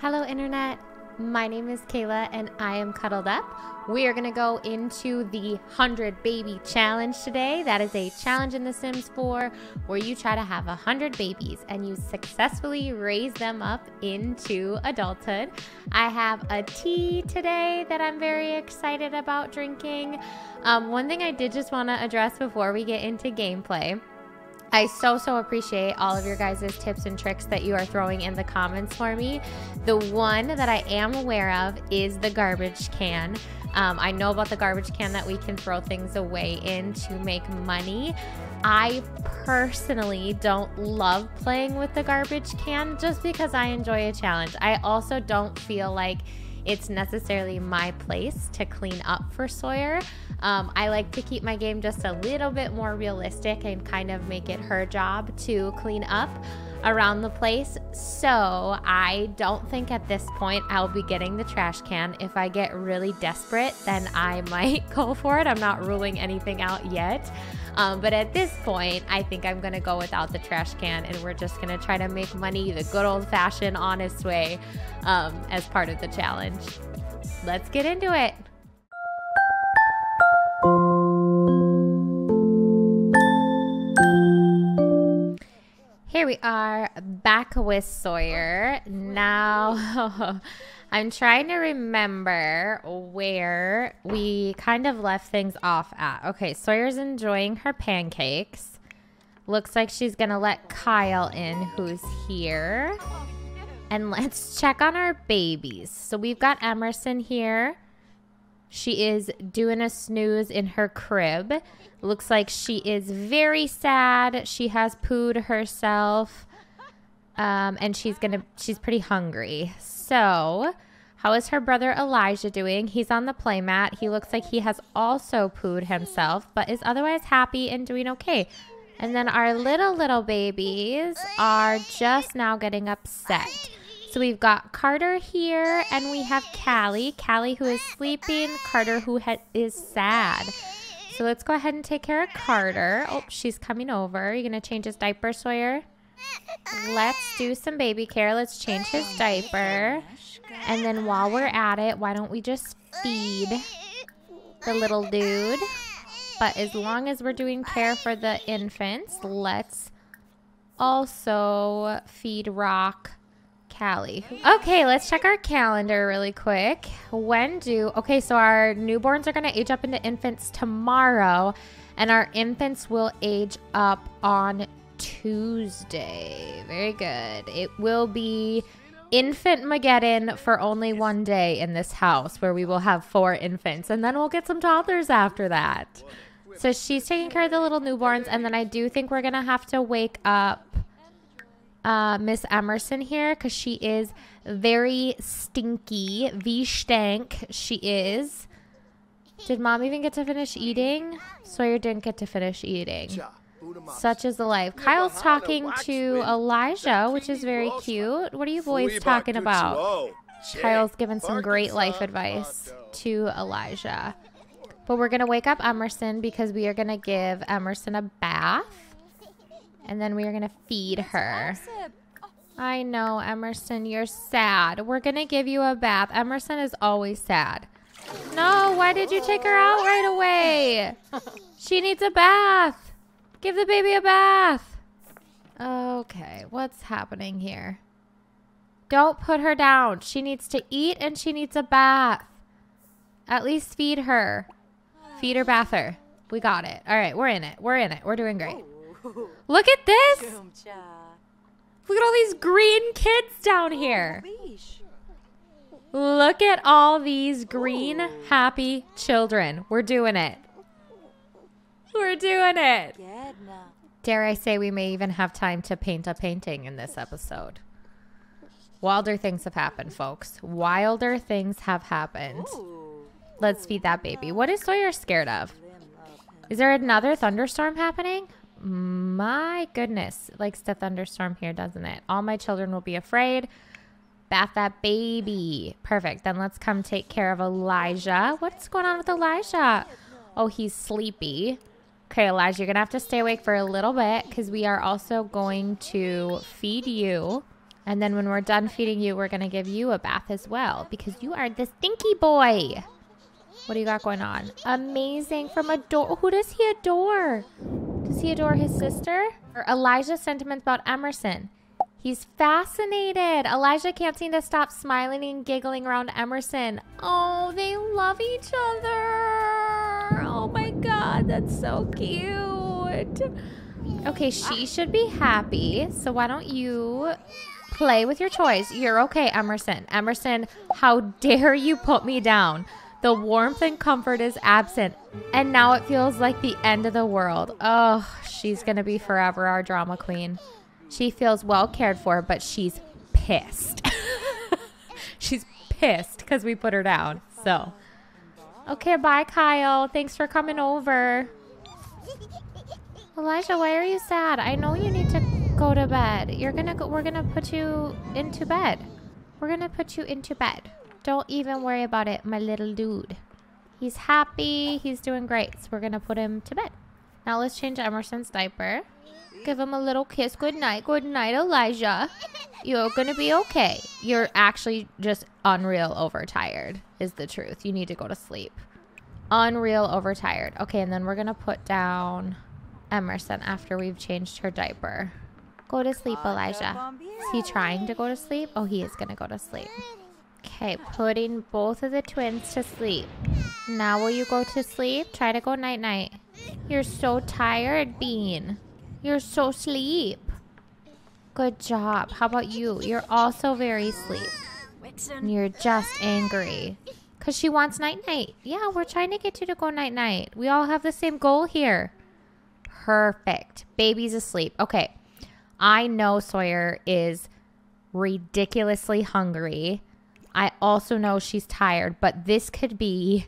Hello, Internet. My name is Kayla and I am cuddled up. We are going to go into the 100 Baby Challenge today. That is a challenge in The Sims 4 where you try to have 100 babies and you successfully raise them up into adulthood. I have a tea today that I'm very excited about drinking. Um, one thing I did just want to address before we get into gameplay I so, so appreciate all of your guys' tips and tricks that you are throwing in the comments for me. The one that I am aware of is the garbage can. Um, I know about the garbage can that we can throw things away in to make money. I personally don't love playing with the garbage can just because I enjoy a challenge. I also don't feel like it's necessarily my place to clean up for Sawyer. Um, I like to keep my game just a little bit more realistic and kind of make it her job to clean up around the place. So I don't think at this point I'll be getting the trash can. If I get really desperate, then I might go for it. I'm not ruling anything out yet. Um, but at this point, I think I'm going to go without the trash can and we're just going to try to make money the good old fashioned, honest way um, as part of the challenge. Let's get into it. We are back with Sawyer. Now, I'm trying to remember where we kind of left things off at. Okay, Sawyer's enjoying her pancakes. Looks like she's going to let Kyle in, who's here. And let's check on our babies. So we've got Emerson here. She is doing a snooze in her crib. Looks like she is very sad. She has pooed herself. Um, and she's gonna she's pretty hungry. So how is her brother Elijah doing? He's on the playmat. He looks like he has also pooed himself, but is otherwise happy and doing okay. And then our little little babies are just now getting upset. So we've got Carter here, and we have Callie. Callie who is sleeping, Carter who is sad. So let's go ahead and take care of Carter. Oh, she's coming over. You're going to change his diaper, Sawyer? Let's do some baby care. Let's change his diaper. And then while we're at it, why don't we just feed the little dude? But as long as we're doing care for the infants, let's also feed Rock Callie. Okay, let's check our calendar really quick. When do... Okay, so our newborns are to age up into infants tomorrow. And our infants will age up on Tuesday. Very good. It will be Infantmageddon for only one day in this house where we will have four infants. And then we'll get some toddlers after that. So she's taking care of the little newborns. And then I do think we're to have to wake up uh, Miss Emerson here because she is very stinky. V stank she is. Did mom even get to finish eating? Sawyer didn't get to finish eating. Such is the life. Kyle's talking to Elijah, which is very cute. What are you boys talking about? Kyle's given some great life advice to Elijah. But we're going to wake up Emerson because we are going to give Emerson a bath. And then we are going to feed her. Oh. I know, Emerson, you're sad. We're going to give you a bath. Emerson is always sad. No, why did you take her out right away? She needs a bath. Give the baby a bath. Okay, what's happening here? Don't put her down. She needs to eat and she needs a bath. At least feed her. Feed her, bath her. We got it. All right, we're in it. We're in it. We're doing great. Look at this. Look at all these green kids down here. Look at all these green, happy children. We're doing it. We're doing it. Dare I say we may even have time to paint a painting in this episode. Wilder things have happened, folks. Wilder things have happened. Let's feed that baby. What is Sawyer scared of? Is there another thunderstorm happening? My goodness. Likes to thunderstorm here, doesn't it? All my children will be afraid. Bath that baby. Perfect. Then let's come take care of Elijah. What's going on with Elijah? Oh, he's sleepy. Okay, Elijah, you're going to have to stay awake for a little bit because we are also going to feed you. And then when we're done feeding you, we're going to give you a bath as well because you are the stinky boy. What do you got going on? Amazing. From adore. Who does he adore? Does he adore his sister? Or Elijah's sentiments about Emerson. He's fascinated. Elijah can't seem to stop smiling and giggling around Emerson. Oh, they love each other. Oh my God, that's so cute. Okay, she should be happy. So why don't you play with your toys? You're okay, Emerson. Emerson, how dare you put me down? The warmth and comfort is absent. And now it feels like the end of the world. Oh, she's to be forever our drama queen. She feels well cared for, but she's pissed. she's pissed because we put her down. So, okay, bye, Kyle. Thanks for coming over. Elijah, why are you sad? I know you need to go to bed. You're gonna go. We're gonna put you into bed. We're gonna put you into bed. Don't even worry about it, my little dude. He's happy. He's doing great. So we're gonna put him to bed. Now let's change Emerson's diaper. Give him a little kiss. Good night. Good night, Elijah. You're gonna be okay. You're actually just unreal overtired, is the truth. You need to go to sleep. Unreal overtired. Okay, and then we're gonna put down Emerson after we've changed her diaper. Go to sleep, Elijah. Is he trying to go to sleep? Oh, he is gonna go to sleep. Okay, putting both of the twins to sleep. Now will you go to sleep? Try to go night-night. You're so tired, Bean. You're so sleep. Good job. How about you? You're also very sleep. You're just angry. Because she wants night-night. Yeah, we're trying to get you to go night-night. We all have the same goal here. Perfect. Baby's asleep. Okay. I know Sawyer is ridiculously hungry. I also know she's tired, but this could be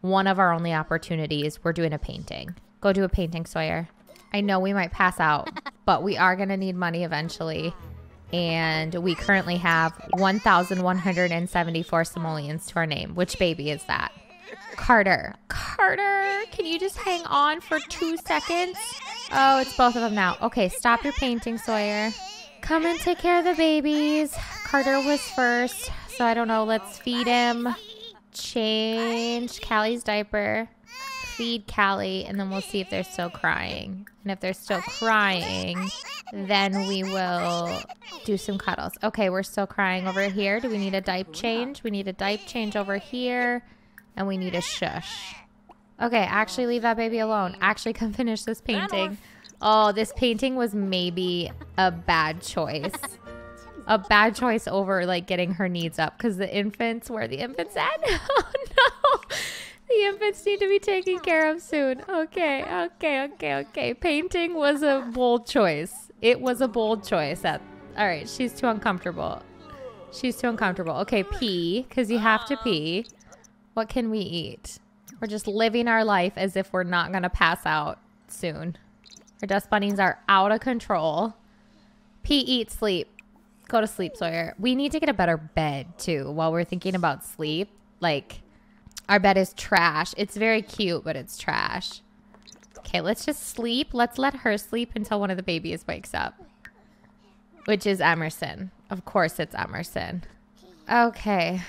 one of our only opportunities. We're doing a painting. Go do a painting, Sawyer. I know we might pass out, but we are going to need money eventually. And we currently have 1,174 simoleons to our name. Which baby is that? Carter. Carter, can you just hang on for two seconds? Oh, it's both of them now. Okay, stop your painting, Sawyer. Come and take care of the babies. Carter was first, so I don't know. Let's feed him. Change Callie's diaper feed Callie and then we'll see if they're still crying. And if they're still crying, then we will do some cuddles. Okay, we're still crying over here. Do we need a diaper change? We need a diaper change over here. And we need a shush. Okay, actually leave that baby alone. Actually come finish this painting. Oh, this painting was maybe a bad choice. A bad choice over like getting her needs up because the infants where the infants at oh no the infants need to be taken care of soon. Okay, okay, okay, okay. Painting was a bold choice. It was a bold choice. That all right. She's too uncomfortable. She's too uncomfortable. Okay, pee because you have to pee. What can we eat? We're just living our life as if we're not gonna pass out soon. Our dust bunnies are out of control. Pee, eat, sleep. Go to sleep, Sawyer. We need to get a better bed too while we're thinking about sleep. Like our bed is trash. It's very cute, but it's trash. Okay, let's just sleep. Let's let her sleep until one of the babies wakes up. Which is Emerson. Of course it's Emerson. Okay.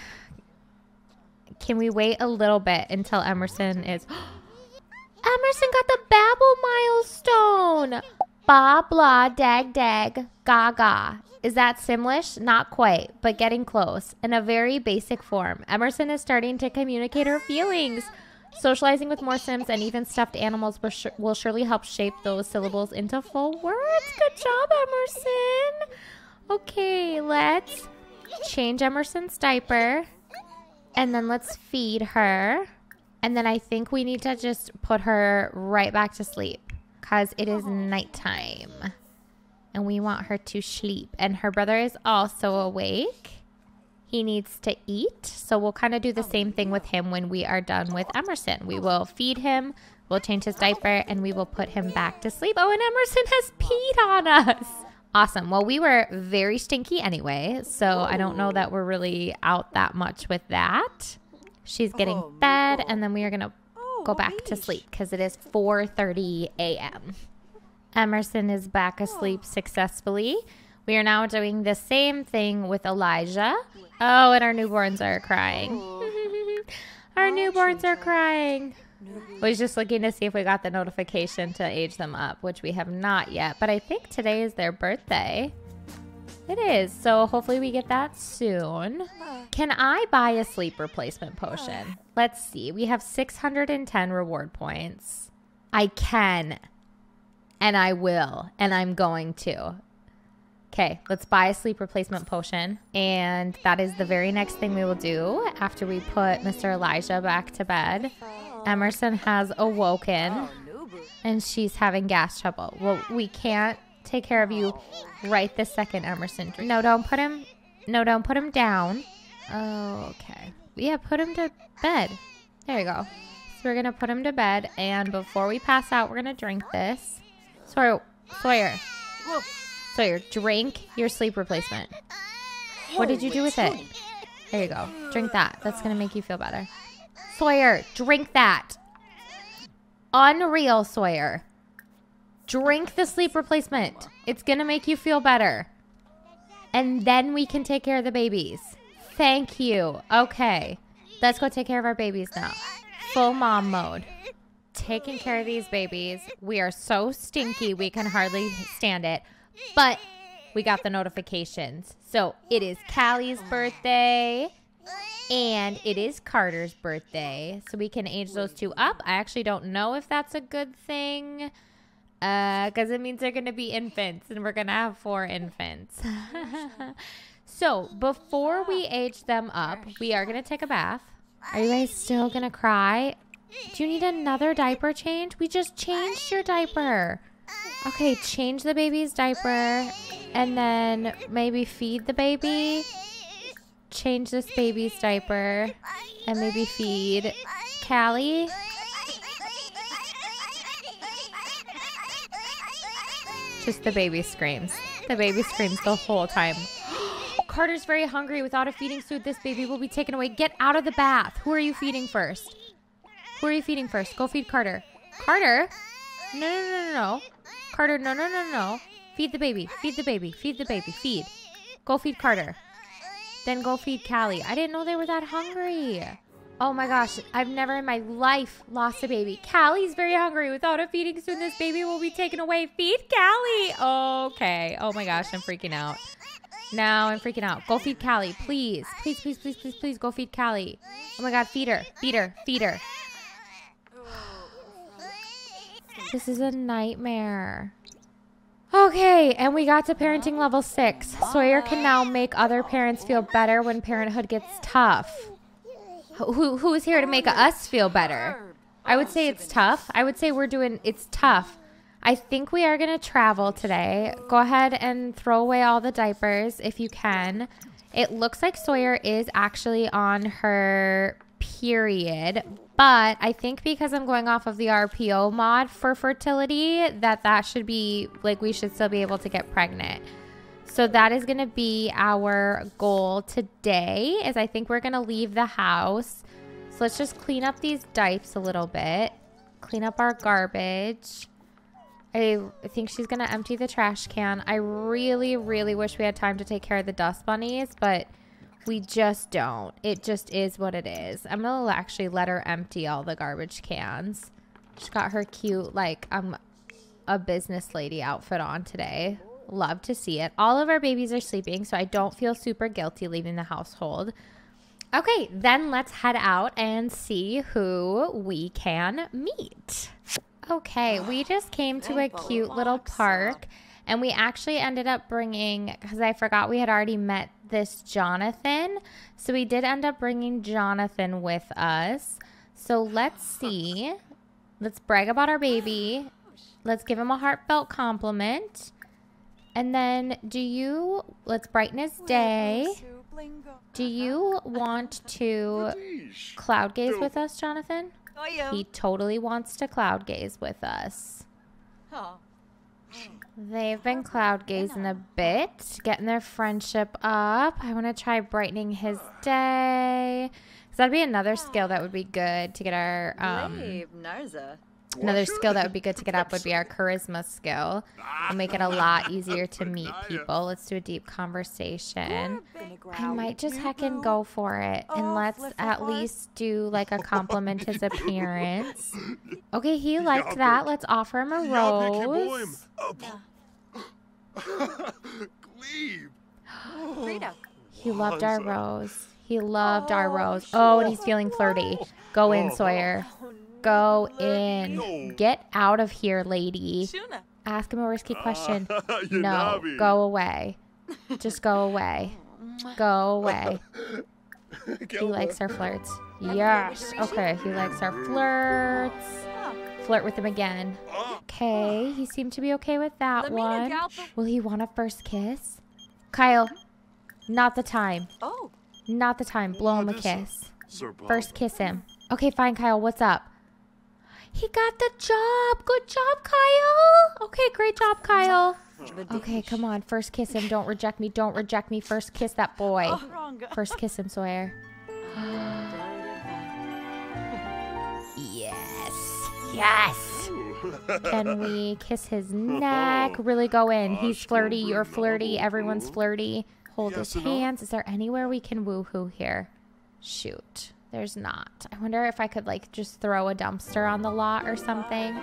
Can we wait a little bit until Emerson is... Emerson got the Babble milestone! Blah, blah, dag, dag, gaga. Is that Simlish? Not quite, but getting close. In a very basic form, Emerson is starting to communicate her feelings. Socializing with more Sims and even stuffed animals will, will surely help shape those syllables into full words. Good job, Emerson. Okay, let's change Emerson's diaper. And then let's feed her. And then I think we need to just put her right back to sleep because it is oh. nighttime and we want her to sleep. And her brother is also awake. He needs to eat. So we'll kind of do the oh. same thing with him when we are done with Emerson. We will feed him, we'll change his diaper, and we will put him back to sleep. Oh, and Emerson has peed on us. Awesome. Well, we were very stinky anyway, so I don't know that oh. we're really out that much with that. She's getting fed, and then we are going to go back to sleep because it is 4.30 a.m. Emerson is back asleep successfully. We are now doing the same thing with Elijah. Oh, and our newborns are crying. our newborns are crying. I Was just looking to see if we got the notification to age them up, which we have not yet. But I think today is their birthday. It is. So hopefully we get that soon. Can I buy a sleep replacement potion? Oh. Let's see. We have 610 reward points. I can. And I will. And I'm going to. Okay, let's buy a sleep replacement potion. And that is the very next thing we will do after we put Mr. Elijah back to bed. Emerson has awoken oh, and she's having gas trouble. Well, we can't take care of you right this second, Emerson. No, don't put him. No, don't put him down. Oh, okay. Yeah, put him to bed. There you go. So we're gonna put him to bed, and before we pass out, we're gonna drink this. Sawyer, Sawyer, Sawyer, drink your sleep replacement. What did you do with it? There you go. Drink that. That's gonna make you feel better. Sawyer, drink that. Unreal, Sawyer. Drink the sleep replacement. It's going to make you feel better. And then we can take care of the babies. Thank you. Okay. Let's go take care of our babies now. Full mom mode. Taking care of these babies. We are so stinky we can hardly stand it. But we got the notifications. So it is Callie's birthday. And it is Carter's birthday. So we can age those two up. I actually don't know if that's a good thing because uh, it means they're going to be infants and we're going to have four infants. so before we age them up, we are going to take a bath. Are you guys still going to cry? Do you need another diaper change? We just changed your diaper. Okay, change the baby's diaper and then maybe feed the baby. Change this baby's diaper and maybe feed Callie. Just the baby screams. The baby screams the whole time. Carter's very hungry. Without a feeding suit, this baby will be taken away. Get out of the bath. Who are you feeding first? Who are you feeding first? Go feed Carter. Carter? No, no, no, no, no. Carter, no, no, no, no. Feed the baby. Feed the baby. Feed the baby. Feed. Go feed Carter. Then go feed Callie. I didn't know they were that hungry. Oh my gosh, I've never in my life lost a baby. Callie's very hungry. Without a feeding soon, this baby will be taken away. Feed Callie. Okay. Oh my gosh, I'm freaking out. Now I'm freaking out. Go feed Callie, please. Please, please, please, please, please go feed Callie. Oh my god, feed her. Feed her. Feed her. This is a nightmare. Okay, and we got to parenting level six. Sawyer can now make other parents feel better when parenthood gets tough who who is here to make us feel better. I would say it's tough. I would say we're doing it's tough. I think we are going to travel today. Go ahead and throw away all the diapers if you can. It looks like Sawyer is actually on her period, but I think because I'm going off of the RPO mod for fertility that that should be like we should still be able to get pregnant. So that is going to be our goal today is I think we're going to leave the house. So let's just clean up these dipes a little bit. Clean up our garbage. I, think she's going to empty the trash can. I really, really wish we had time to take care of the dust bunnies, but we just don't. It just is what it is. I'm going to actually let her empty all the garbage cans. She's got her cute, like, I'm um, a business lady outfit on today. Love to see it. All of our babies are sleeping, so I don't feel super guilty leaving the household. Okay, then let's head out and see who we can meet. Okay, we just came to a cute little park and we actually ended up bringing, because I forgot we had already met this Jonathan. So we did end up bringing Jonathan with us. So let's see. Let's brag about our baby. Let's give him a heartfelt compliment. And then do you, let's brighten his day. Do you want to cloud gaze with us, Jonathan? He totally wants to cloud gaze with us. They've been cloud gazing a bit, getting their friendship up. I want to try brightening his day. Cause that'd be another skill that would be good to get our um, Another skill that would be good to get up would be our charisma skill. It'll make it a lot easier to meet people. Let's do a deep conversation. I might just heck and go for it. And let's at least do like a compliment his appearance. Okay, he liked that. Let's offer him a rose. He loved our rose. He loved our rose. Oh, and he's feeling flirty. Go in, Sawyer. Go in. Get out of here, lady. Ask him a risky question. No, go away. Just go away. Go away. He likes our flirts. Yes. Okay, he likes our flirts. Flirt with him again. Okay, he seemed to be okay with that one. Will he want a first kiss? Kyle, not the time. Oh. Not the time. Blow him a kiss. First kiss him. Okay, fine, Kyle. What's up? He got the job. Good job, Kyle. Okay, great job, Kyle. Okay, come on. First kiss him. Don't reject me. Don't reject me. First kiss that boy. Oh, First kiss him, Sawyer. yes. Yes. Can we kiss his neck? Really go in. He's flirty. You're flirty. Everyone's flirty. Hold his hands. Is there anywhere we can woohoo here? Shoot. There's not. I wonder if I could like just throw a dumpster on the lot or something.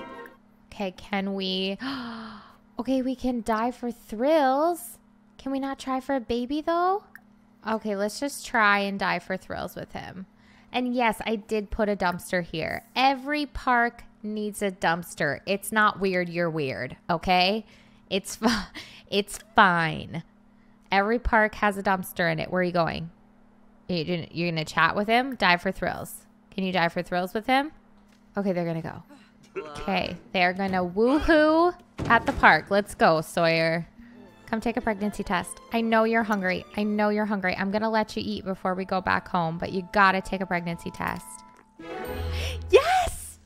Okay, can we... okay, we can dive for thrills. Can we not try for a baby though? Okay, let's just try and dive for thrills with him. And yes, I did put a dumpster here. Every park needs a dumpster. It's not weird, you're weird, okay? It's it's fine. Every park has a dumpster in it. Where are you going? You're going to chat with him? Dive for thrills. Can you dive for thrills with him? Okay, they're to go. Okay, they're to woohoo at the park. Let's go, Sawyer. Come take a pregnancy test. I know you're hungry. I know you're hungry. I'm to let you eat before we go back home, but you got to take a pregnancy test. Yes!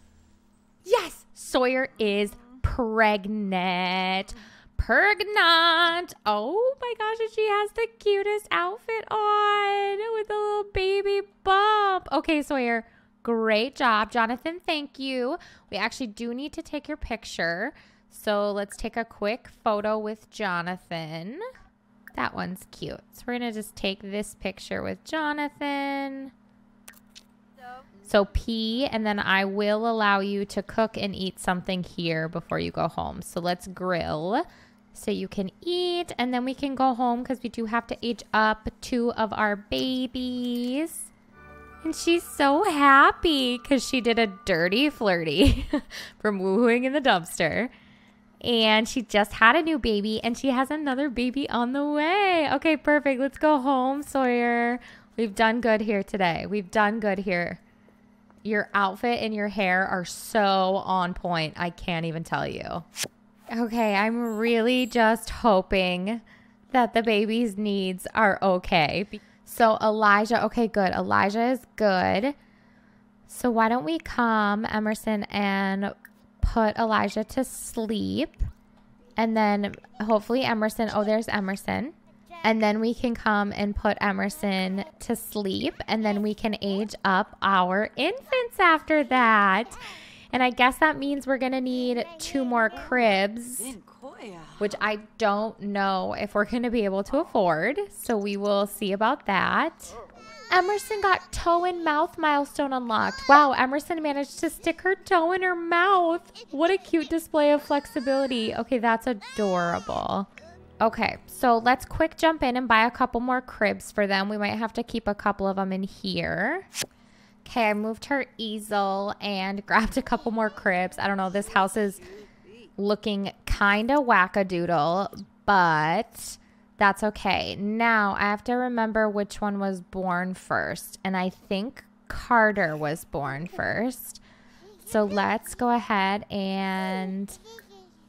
Yes! Sawyer is pregnant pregnant. Oh my gosh, and she has the cutest outfit on with a little baby bump. Okay, Sawyer, great job. Jonathan, thank you. We actually do need to take your picture. So let's take a quick photo with Jonathan. That one's cute. So we're going to just take this picture with Jonathan. So pee, and then I will allow you to cook and eat something here before you go home. So let's grill so you can eat and then we can go home because we do have to age up two of our babies. And she's so happy because she did a dirty flirty from wooing in the dumpster. And she just had a new baby and she has another baby on the way. Okay, perfect. Let's go home, Sawyer. We've done good here today. We've done good here. Your outfit and your hair are so on point. I can't even tell you. Okay, I'm really just hoping that the baby's needs are okay. So Elijah, okay, good. Elijah is good. So why don't we come, Emerson, and put Elijah to sleep. And then hopefully Emerson, oh, there's Emerson. And then we can come and put Emerson to sleep. And then we can age up our infants after that. And I guess that means we're going to need two more cribs, which I don't know if we're going to be able to afford. So we will see about that. Emerson got toe and mouth milestone unlocked. Wow, Emerson managed to stick her toe in her mouth. What a cute display of flexibility. Okay, that's adorable. Okay, so let's quick jump in and buy a couple more cribs for them. We might have to keep a couple of them in here. Okay, I moved her easel and grabbed a couple more cribs. I don't know, this house is looking kind of wackadoodle, but that's okay. Now, I have to remember which one was born first, and I think Carter was born first. So let's go ahead and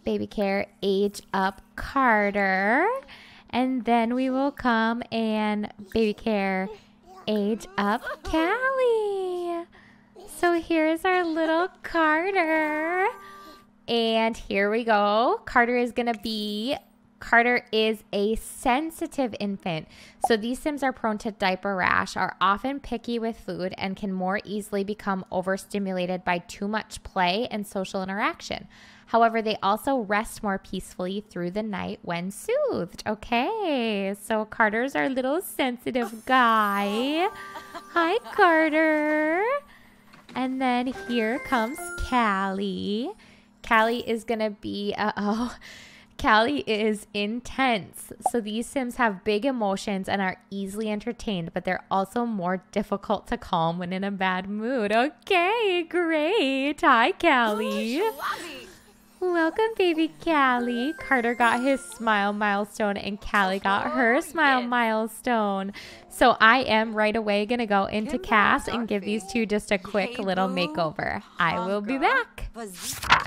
baby care age up Carter. And then we will come and baby care age up Callie. So here's our little Carter. And here we go. Carter is going to be Carter is a sensitive infant. So these Sims are prone to diaper rash, are often picky with food, and can more easily become overstimulated by too much play and social interaction. However, they also rest more peacefully through the night when soothed. Okay, so Carter's our little sensitive guy. Hi, Carter. And then here comes Callie. Callie is going to be, uh oh. Callie is intense. So these Sims have big emotions and are easily entertained, but they're also more difficult to calm when in a bad mood. Okay, great. Hi, Callie. Welcome, baby Callie. Carter got his smile milestone and Callie got her smile milestone. So I am right away going to go into CAS and give these two just a quick little makeover. I will be back.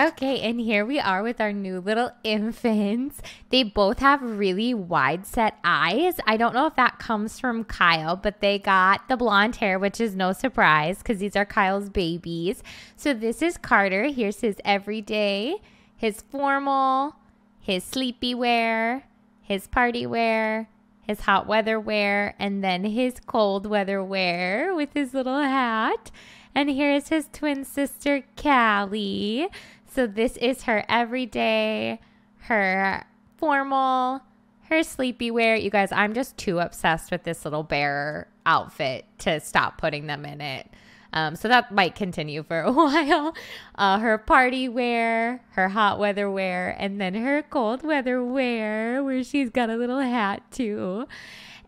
Okay, and here we are with our new little infants. They both have really wide set eyes. I don't know if that comes from Kyle, but they got the blonde hair, which is no surprise because these are Kyle's babies. So this is Carter. Here's his everyday his formal, his sleepy wear, his party wear, his hot weather wear, and then his cold weather wear with his little hat. And here's his twin sister, Callie. So this is her everyday, her formal, her sleepy wear. You guys, I'm just too obsessed with this little bear outfit to stop putting them in it. Um, so that might continue for a while. Uh, her party wear, her hot weather wear, and then her cold weather wear, where she's got a little hat too.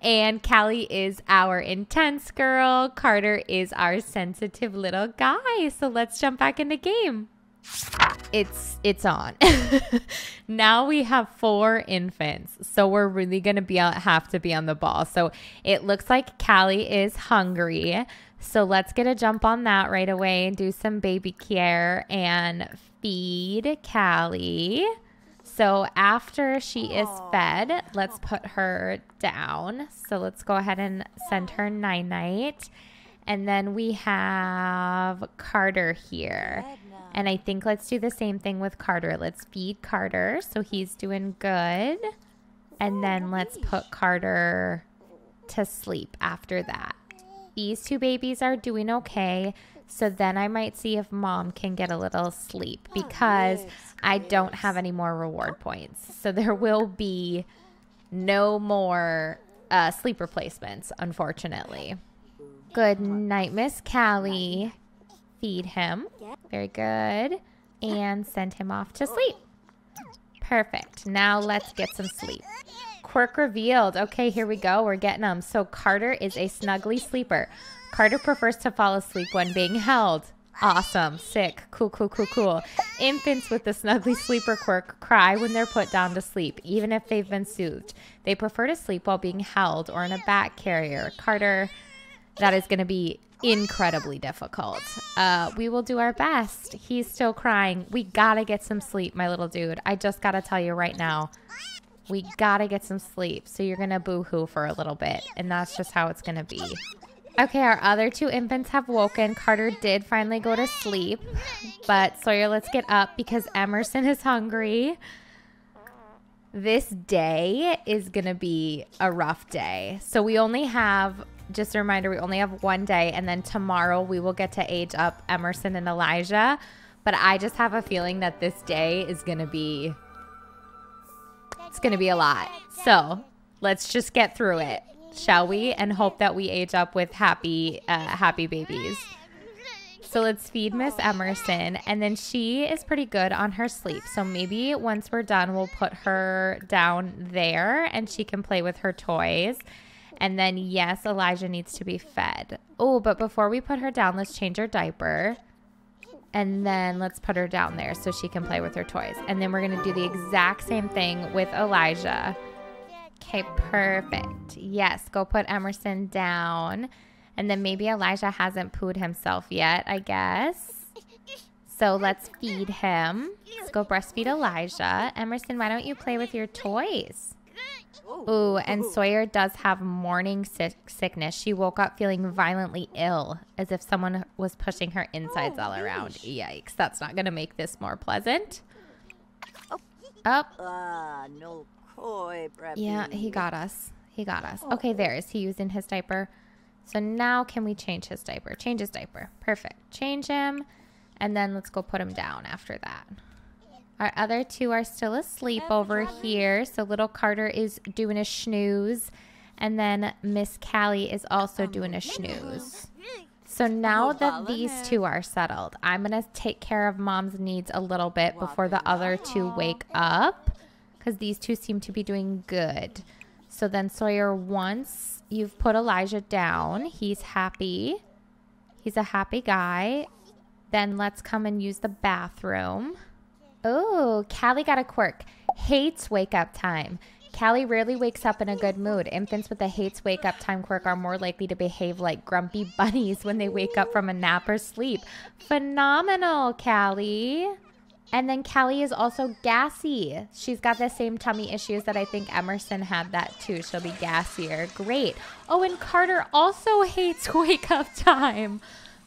And Callie is our intense girl. Carter is our sensitive little guy. So let's jump back in the game. It's it's on. now we have four infants. So we're really going to be have to be on the ball. So it looks like Callie is hungry. So let's get a jump on that right away and do some baby care and feed Callie. So after she is fed, let's put her down. So let's go ahead and send her night night. And then we have Carter here. And I think let's do the same thing with Carter. Let's feed Carter so he's doing good. And then let's put Carter to sleep after that these two babies are doing okay. So then I might see if mom can get a little sleep oh, because I don't have any more reward points. So there will be no more uh, sleep replacements, unfortunately. Good night, Miss Callie. Feed him. Very good. And send him off to oh. sleep. Perfect. Now let's get some sleep. Quirk revealed. Okay, here we go. We're getting them. So Carter is a snuggly sleeper. Carter prefers to fall asleep when being held. Awesome. Sick. Cool, cool, cool, cool. Infants with the snuggly sleeper quirk cry when they're put down to sleep, even if they've been soothed. They prefer to sleep while being held or in a back carrier. Carter, that is going to be incredibly difficult. Uh, we will do our best. He's still crying. We got to get some sleep, my little dude. I just got to tell you right now. We gotta get some sleep. So you're gonna boo-hoo for a little bit. And that's just how it's gonna be. Okay, our other two infants have woken. Carter did finally go to sleep. But Sawyer, let's get up because Emerson is hungry. This day is going to be a rough day. So we only have, just a reminder, we only have one day. And then tomorrow we will get to age up Emerson and Elijah. But I just have a feeling that this day is going to be it's going to be a lot. So let's just get through it, shall we? And hope that we age up with happy, uh, happy babies. So let's feed Miss Emerson. And then she is pretty good on her sleep. So maybe once we're done, we'll put her down there and she can play with her toys. And then, yes, Elijah needs to be fed. Oh, but before we put her down, let's change her diaper. And then let's put her down there so she can play with her toys. And then we're going to do the exact same thing with Elijah. Okay, perfect. Yes, go put Emerson down. And then maybe Elijah hasn't pooed himself yet, I guess. So let's feed him. Let's go breastfeed Elijah. Emerson, why don't you play with your toys? Ooh, and Sawyer does have morning sick sickness. She woke up feeling violently ill, as if someone was pushing her insides all around. Yikes, that's not going to make this more pleasant. Up. Uh, no coy, Yeah, he got us. He got us. Okay, there. Is he using his diaper? So now can we change his diaper? Change his diaper. Perfect. Change him. And then let's go put him down after that. Our other two are still asleep over here. So little Carter is doing a snooze. And then Miss Callie is also doing a snooze. So now that these two are settled, I'm going to take care of mom's needs a little bit before the other two wake up. Because these two seem to be doing good. So then Sawyer, once you've put Elijah down, he's happy. He's a happy guy. Then let's come and use the bathroom. Oh, Callie got a quirk. Hates wake up time. Callie rarely wakes up in a good mood. Infants with a hates wake up time quirk are more likely to behave like grumpy bunnies when they wake up from a nap or sleep. Phenomenal, Callie. And then Callie is also gassy. She's got the same tummy issues that I think Emerson had that too. She'll be gassier. Great. Oh, and Carter also hates wake up time.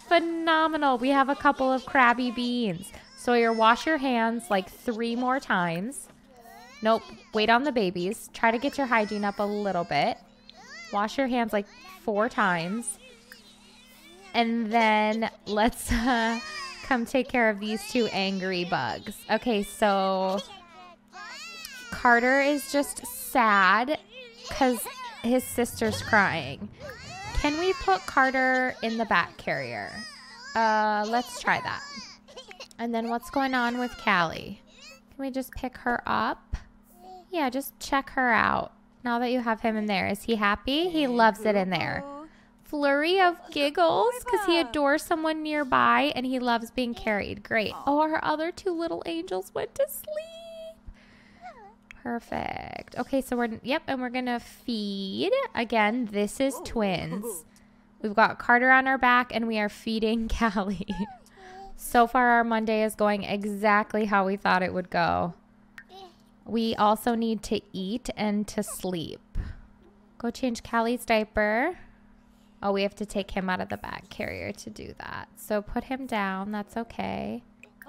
Phenomenal. We have a couple of crabby beans. Sawyer, wash your hands like three more times. Nope. Wait on the babies. Try to get your hygiene up a little bit. Wash your hands like four times. And then let's uh, come take care of these two angry bugs. Okay, so Carter is just sad because his sister's crying. Can we put Carter in the back carrier? Uh, let's try that. And then what's going on with Callie? Can we just pick her up? Yeah, just check her out. Now that you have him in there, is he happy? He loves it in there. Flurry of giggles because he adores someone nearby and he loves being carried. Great. Oh, our other two little angels went to sleep. Perfect. Okay, so we're, yep, and we're going to feed. Again, this is twins. We've got Carter on our back and we are feeding Callie. So far, our Monday is going exactly how we thought it would go. We also need to eat and to sleep. Go change Callie's diaper. Oh, we have to take him out of the back carrier to do that. So put him down. That's okay.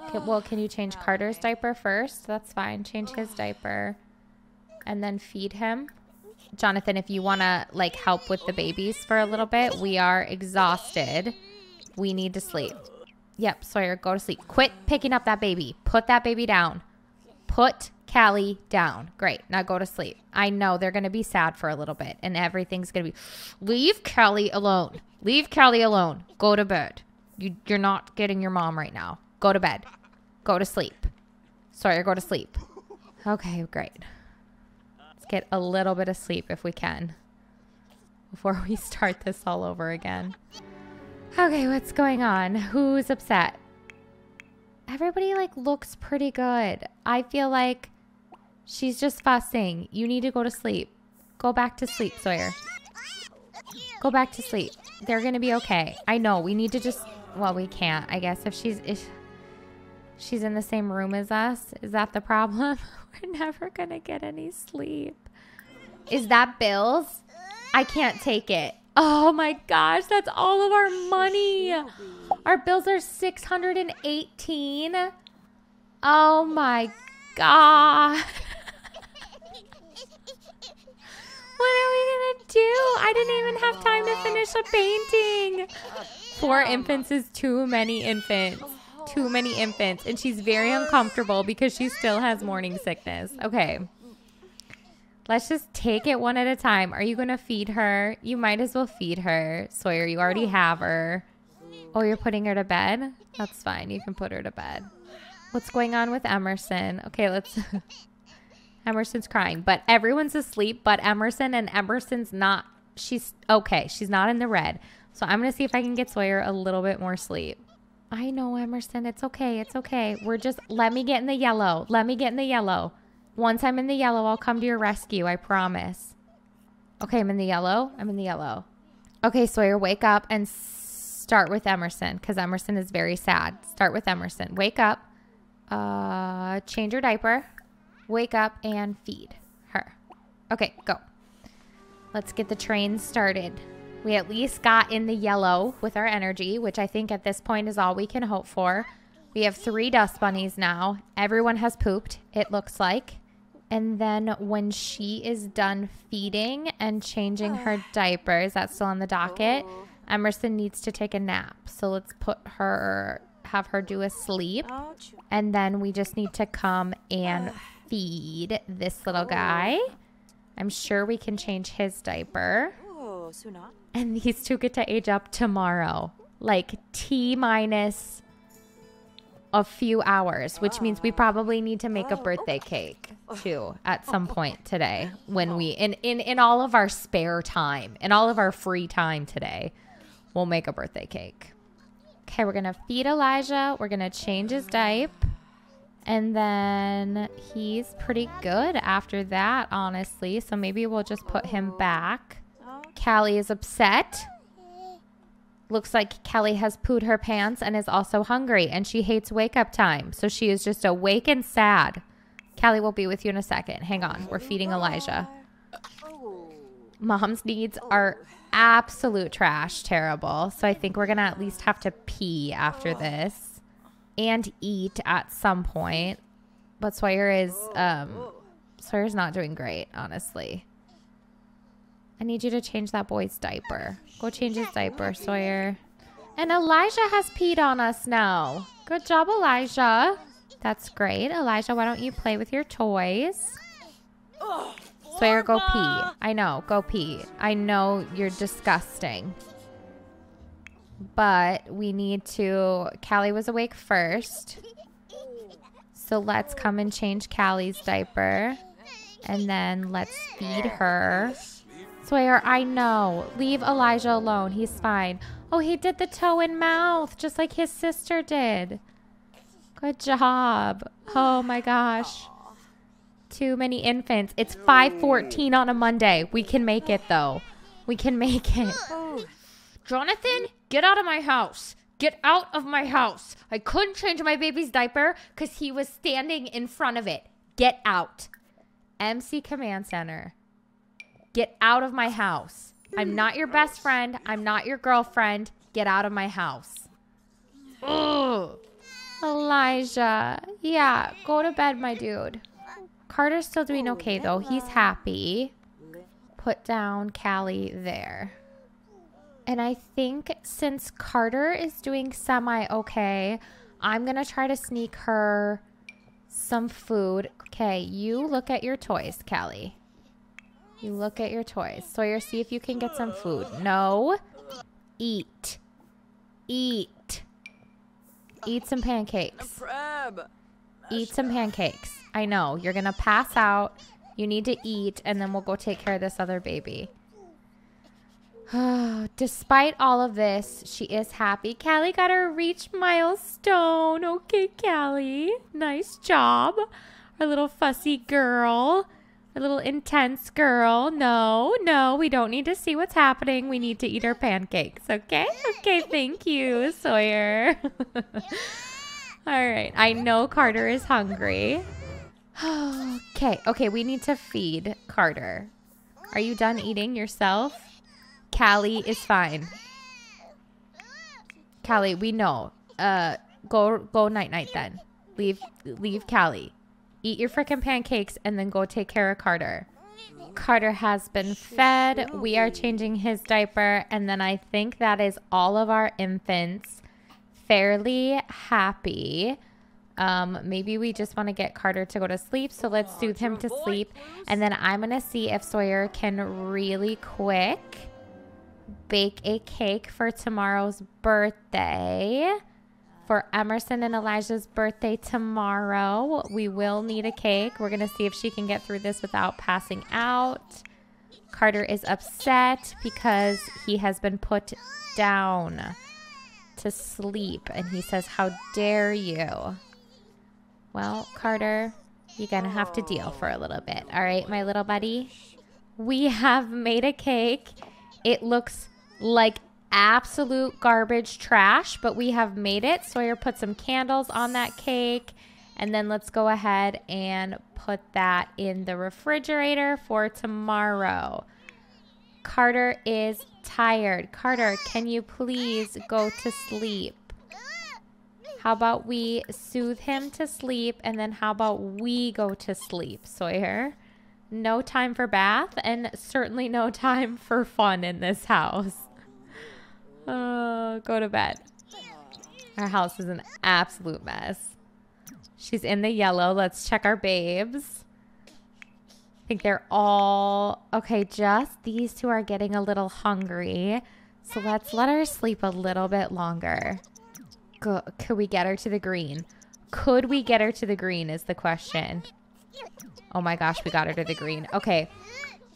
okay. Well, can you change Carter's diaper first? That's fine. Change his diaper. And then feed him. Jonathan, if you want to like help with the babies for a little bit, we are exhausted. We need to sleep. Yep, Sawyer, go to sleep. Quit picking up that baby. Put that baby down. Put Callie down. Great. Now go to sleep. I know they're going to be sad for a little bit and everything's going to be leave Callie alone. Leave Callie alone. Go to bed. You, you're not getting your mom right now. Go to bed. Go to sleep. Sorry, go to sleep. Okay, great. Let's get a little bit of sleep if we can before we start this all over again. Okay, what's going on? Who's upset? Everybody like looks pretty good. I feel like She's just fussing. You need to go to sleep. Go back to sleep, Sawyer. Go back to sleep. They're to be okay. I know. We need to just... Well, we can't, I guess. If she's... If she's in the same room as us, is that the problem? We're never to get any sleep. Is that bills? I can't take it. Oh my gosh, that's all of our money. Our bills are 618. Oh my god. What are we gonna do? I didn't even have time to finish a painting. Four infants is too many infants. Too many infants. And she's very uncomfortable because she still has morning sickness. Okay. Let's just take it one at a time. Are you going to feed her? You might as well feed her. Sawyer, you already have her. Oh, you're putting her to bed? That's fine. You can put her to bed. What's going on with Emerson? Okay, let's... Emerson's crying, but everyone's asleep but Emerson, and Emerson's not. She's okay. She's not in the red. So I'm going to see if I can get Sawyer a little bit more sleep. I know, Emerson. It's okay. It's okay. We're just, let me get in the yellow. Let me get in the yellow. Once I'm in the yellow, I'll come to your rescue. I promise. Okay, I'm in the yellow. I'm in the yellow. Okay, Sawyer, wake up and start with Emerson because Emerson is very sad. Start with Emerson. Wake up. Uh, change your diaper wake up and feed her. Okay, go. Let's get the train started. We at least got in the yellow with our energy, which I think at this point is all we can hope for. We have three dust bunnies now. Everyone has pooped, it looks like. And then when she is done feeding and changing her diaper, is that still on the docket? Oh. Emerson needs to take a nap. So let's put her, have her do a sleep. And then we just need to come and feed this little oh. guy. I'm sure we can change his diaper. Oh, And these two get to age up tomorrow. Like T minus a few hours, which means we probably need to make a oh, birthday cake too at some point today when we in, in in all of our spare time, in all of our free time today, we'll make a birthday cake. Okay, we're gonna feed Elijah. We're gonna change his diaper. And then he's pretty good after that, honestly. So maybe we'll just put him back. Oh, Callie is upset. Looks like Kelly has pooed her pants and is also hungry, and she hates wake up time. So she is just awake and sad. Kelly will be with you in a second. Hang on. We're feeding Elijah. Mom's needs are absolute trash, terrible. So I think we're going to at least have to pee after this and eat at some point. But Sawyer is, um, Sawyer's not doing great, honestly. I need you to change that boy's diaper. Go change his diaper, Sawyer. And Elijah has peed on us now. Good job, Elijah. That's great. Elijah, why don't you play with your toys? Sawyer, go pee. I know, go pee. I know you're disgusting. But we need to. Callie was awake first. So let's come and change Callie's diaper. And then let's feed her. Sawyer, I know. Leave Elijah alone. He's fine. Oh, he did the toe and mouth just like his sister did. Good job. Oh my gosh. Too many infants. It's 5:14 on a Monday. We can make it though. We can make it. Jonathan, get out of my house. Get out of my house. I couldn't change my baby's diaper cuz he was standing in front of it. Get out. MC Command Center. Get out of my house. I'm not your best friend. I'm not your girlfriend. Get out of my house. Ugh. Elijah. Yeah, go to bed, my dude. Carter's still doing okay, though. He's happy. Put down Callie there. And I think since Carter is doing semi okay, I'm going to try to sneak her some food. Okay, you look at your toys, Callie. You look at your toys. Sawyer, see if you can get some food. No. Eat. Eat. Eat some pancakes. Eat some pancakes. I know. You're going to pass out. You need to eat, and then we'll go take care of this other baby. Despite all of this, she is happy. Callie got her reach milestone. Okay, Callie. Nice job. Our little fussy girl. Our little intense girl. No, no, we don't need to see what's happening. We need to eat our pancakes. Okay? Okay, thank you, Sawyer. all right. I know Carter is hungry. okay, okay, we need to feed Carter. Are you done eating yourself? Callie is fine. Callie, we know. Uh, go go night night then. Leave leave Callie. Eat your freaking pancakes and then go take care of Carter. Carter has been fed. We are changing his diaper, and then I think that is all of our infants fairly happy. Um, maybe we just want to get Carter to go to sleep, so let's soothe him to sleep, and then I'm gonna see if Sawyer can really quick bake a cake for tomorrow's birthday. For Emerson and Elijah's birthday tomorrow, we will need a cake. We're going to see if she can get through this without passing out. Carter is upset because he has been put down to sleep. And he says, How dare you? Well, Carter, you're going to have to deal for a little bit. All right, my little buddy? We have made a cake. It looks like absolute garbage trash, but we have made it. Sawyer put some candles on that cake. And then let's go ahead and put that in the refrigerator for tomorrow. Carter is tired. Carter, can you please go to sleep? How about we soothe him to sleep and then how about we go to sleep, Sawyer? No time for bath and certainly no time for fun in this house. Uh, go to bed. Our house is an absolute mess. She's in the yellow. Let's check our babes. I think they're all okay. Just these two are getting a little hungry. So let's let her sleep a little bit longer. Go, could we get her to the green? Could we get her to the green is the question. Oh my gosh, we got her to the green. Okay.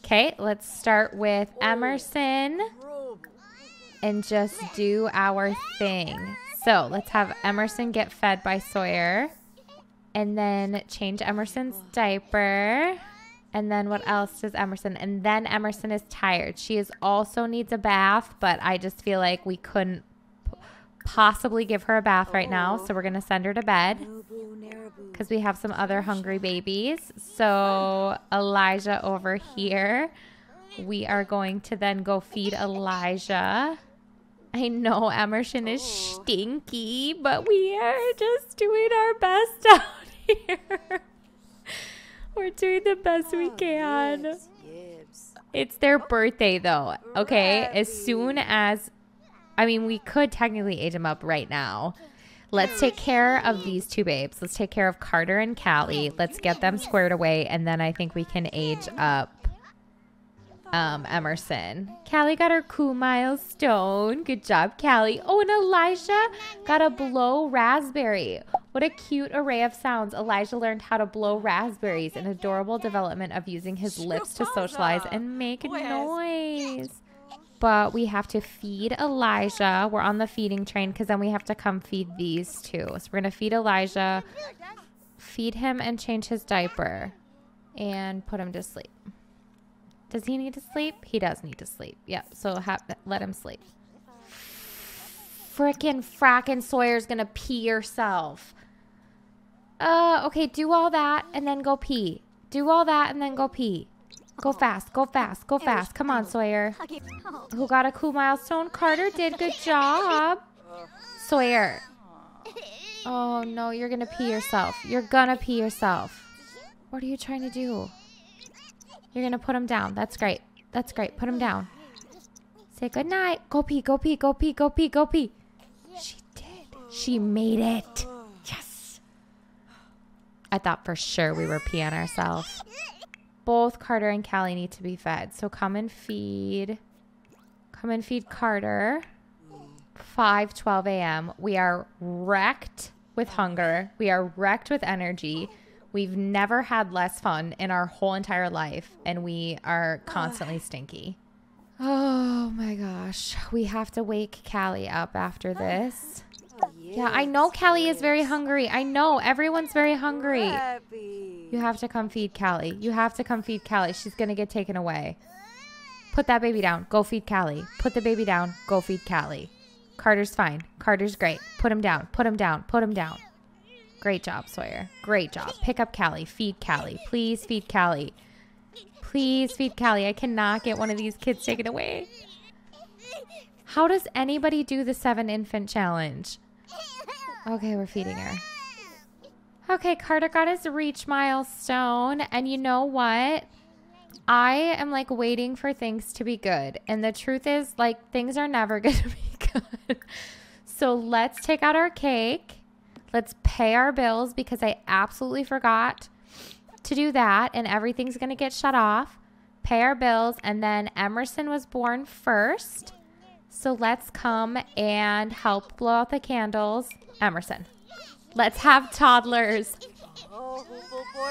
Okay, let's start with Emerson and just do our thing. So let's have Emerson get fed by Sawyer and then change Emerson's diaper. And then what else does Emerson? And then Emerson is tired. She is also needs a bath, but I just feel like we couldn't possibly give her a bath right now. So we're going to send her to bed because we have some other hungry babies. So Elijah over here. We are going to then go feed Elijah. I know Emerson is stinky, but we are just doing our best out here. We're doing the best we can. It's their birthday though. Okay, as soon as I mean, we could technically age them up right now. Let's take care of these two babes. Let's take care of Carter and Callie. Let's get them squared away, and then I think we can age up um, Emerson. Callie got her cool milestone. Good job, Callie. Oh, and Elijah got a blow raspberry. What a cute array of sounds. Elijah learned how to blow raspberries, an adorable development of using his lips to socialize and make noise but we have to feed Elijah. We're on the feeding train because then we have to come feed these two. So we're going to feed Elijah, feed him and change his diaper and put him to sleep. Does he need to sleep? He does need to sleep. Yep. So let him sleep. Frickin' frackin' Sawyer's going to pee yourself. Uh, okay, do all that and then go pee. Do all that and then go pee. Go fast, go fast, go fast. Come on, Sawyer. Who got a cool milestone? Carter did. Good job. Sawyer. Oh, no, you're going to pee yourself. You're going to pee yourself. What are you trying to do? You're to put him down. That's great. That's great. Put him down. Say good night. Go pee, go pee, go pee, go pee, go pee. She did. She made it. Yes. I thought for sure we were peeing ourselves both Carter and Callie need to be fed. So come and feed. Come and feed Carter. 5 12 a.m. We are wrecked with hunger. We are wrecked with energy. We've never had less fun in our whole entire life, and we are constantly stinky. Oh my gosh. We have to wake Callie up after this. Yeah, I know Callie is very hungry. I know everyone's very hungry. You have to come feed Callie. You have to come feed Callie. She's going to get taken away. Put that baby down. Go feed Callie. Put the baby down. Go feed Callie. Carter's fine. Carter's great. Put him down. Put him down. Put him down. Great job, Sawyer. Great job. Pick up Callie. Feed Callie. Please feed Callie. Please feed Callie. I cannot get one of these kids taken away. How does anybody do the seven infant challenge? Okay, we're feeding her. Okay, Carter got his reach milestone. And you know what? I am like waiting for things to be good. And the truth is, like, things are never going to be good. so let's take out our cake. Let's pay our bills because I absolutely forgot to do that. And everything's going to get shut off. Pay our bills. And then Emerson was born first. So let's come and help blow out the candles. Emerson. Let's have toddlers.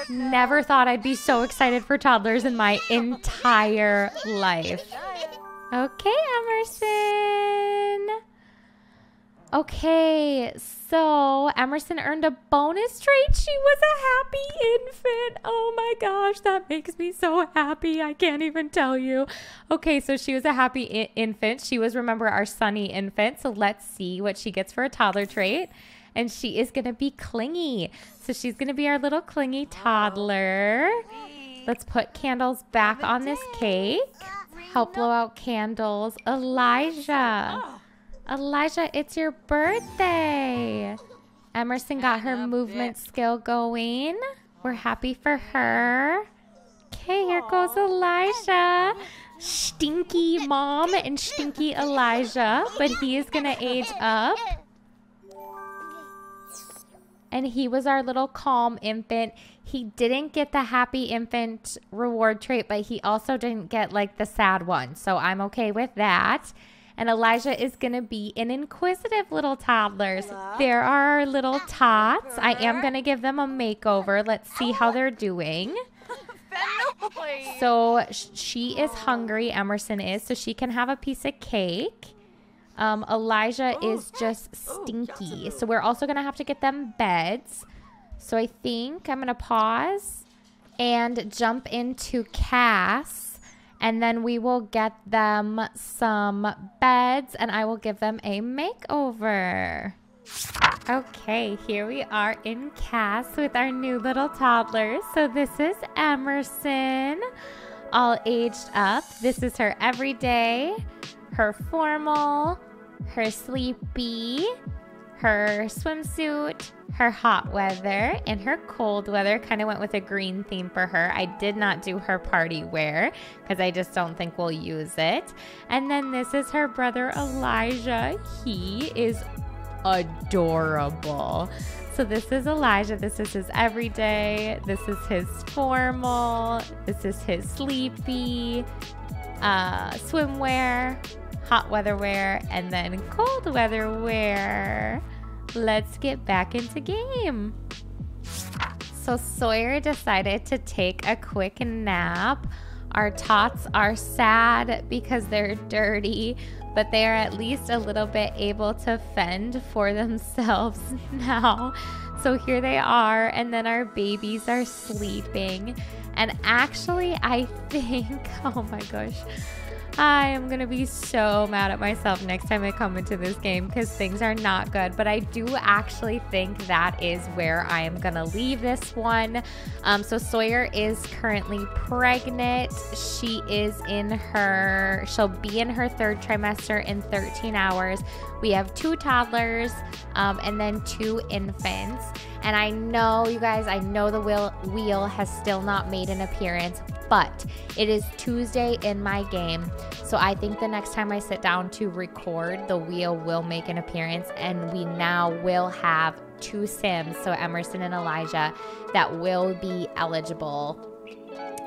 Never thought I'd be so excited for toddlers in my entire life. Okay, Emerson. Okay, so Emerson earned a bonus trait. She was a happy infant. Oh my gosh, that makes me so happy. I can't even tell you. Okay, so she was a happy infant. She was, remember, our sunny infant. So let's see what she gets for a toddler trait and she is going to be clingy. So she's going to be our little clingy toddler. Let's put candles back on this cake. Help blow out candles. Elijah. Elijah, it's your birthday. Emerson got her movement skill going. We're happy for her. Okay, here goes Elijah. Stinky mom and stinky Elijah, but he is going to age up. And he was our little calm infant. He didn't get the happy infant reward trait, but he also didn't get like the sad one. So I'm okay with that. And Elijah is going to be an inquisitive little toddlers. There are our little tots. I am going to give them a makeover. Let's see how they're doing. So she is hungry, Emerson is, so she can have a piece of cake. Um, Elijah is just stinky. So we're also going to have to get them beds. So I think I'm going to pause and jump into CAS. And then we will get them some beds and I will give them a makeover. Okay, here we are in CAS with our new little toddlers. So this is Emerson, all aged up. This is her everyday, her formal, her sleepy, her swimsuit, her hot weather, and her cold weather. Kind of went with a green theme for her. I did not do her party wear because I just don't think we'll use it. And then this is her brother Elijah. He is adorable. So this is Elijah. This is his everyday. This is his formal. This is his sleepy uh, swimwear, hot weather wear, and then cold weather wear. Let's get back into game. So Sawyer decided to take a quick nap. Our tots are sad because they're dirty, but they are at least a little bit able to fend for themselves now. So here they are, and then our babies are sleeping. And actually, I think, oh my gosh, I am going to be so mad at myself next time I come into this game because things are not good. But I do actually think that is where I am going to leave this one. Um, so Sawyer is currently pregnant. She is in her, she'll be in her third trimester in 13 hours. We have two toddlers um, and then two infants. And I know, you guys, I know the wheel, wheel has still not made an appearance, but it is Tuesday in my game. So I think the next time I sit down to record, the wheel will make an appearance and we now will have two Sims, so Emerson and Elijah, that will be eligible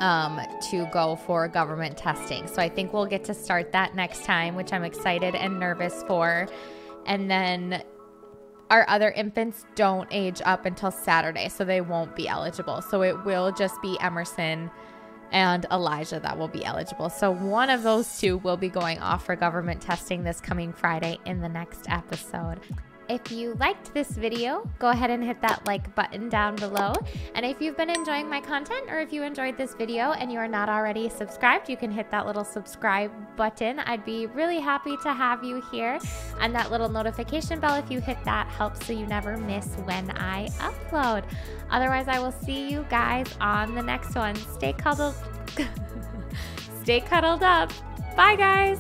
um, to go for government testing. So I think we'll get to start that next time, which I'm excited and nervous for. And then our other infants don't age up until Saturday, so they won't be eligible. So it will just be Emerson and Elijah that will be eligible. So one of those two will be going off for government testing this coming Friday in the next episode. If you liked this video, go ahead and hit that like button down below. And if you've been enjoying my content or if you enjoyed this video and you are not already subscribed, you can hit that little subscribe button. I'd be really happy to have you here. And that little notification bell, if you hit that, helps so you never miss when I upload. Otherwise, I will see you guys on the next one. Stay cuddled. Stay cuddled up. Bye, guys.